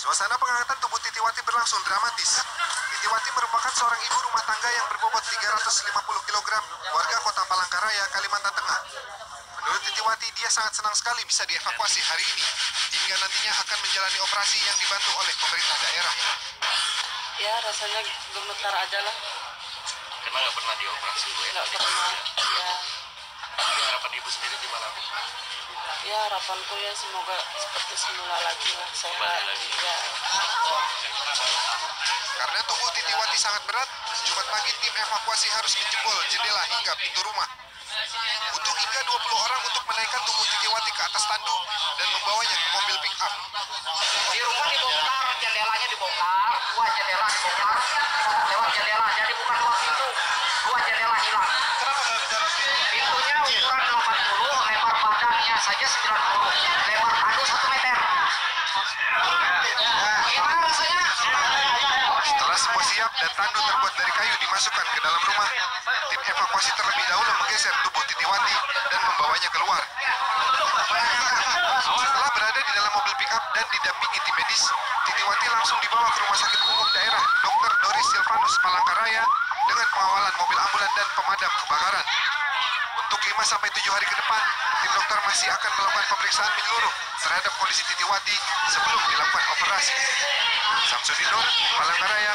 Suasana pengangkatan tubuh Titiwati berlangsung dramatis. Titiwati merupakan seorang ibu rumah tangga yang berbobot 350 kg, warga kota Palangkaraya, Kalimantan Tengah. Menurut Titiwati, dia sangat senang sekali bisa dievakuasi hari ini, hingga nantinya akan menjalani operasi yang dibantu oleh pemerintah daerah. Ya rasanya gemetar aja lah, Karena nggak pernah dioperasi bu ya. nggak pernah. Ya, Jadi harapan ibu sendiri gimana bu? ya harapanku ya semoga seperti semula lagi lah sehat. Kembali lagi. Ya, Karena tubuh Titiwati sangat berat, Jumat pagi tim evakuasi harus menjebol jendela hingga pintu rumah. Butuh hingga 20 orang untuk menaikkan tubuh Titiwati ke atas tandu dan membawanya ke mobil pick up. di rumah dibongkar jendelanya dibongkar dua jendela dibongkar lewat jendela saja 90 lebar tandu 1 meter gimana rasanya Setelah semua siap dan tandu terbuat dari kayu dimasukkan ke dalam rumah, tim evakuasi terlebih dahulu menggeser tubuh Titiwati dan membawanya keluar. Setelah berada di dalam mobil pick up dan didampingi tim medis, Titiwati langsung dibawa ke Rumah Sakit Umum Daerah Dr. Doris Silvanus Palangkaraya dengan pengawalan mobil ambulan dan pemadam kebakaran. Untuk 5 sampai 7 hari ke depan, tim dokter masih akan melakukan pemeriksaan menyeluruh terhadap kondisi Titiwati sebelum dilakukan operasi. Samsudin Nur, Palangkaraya.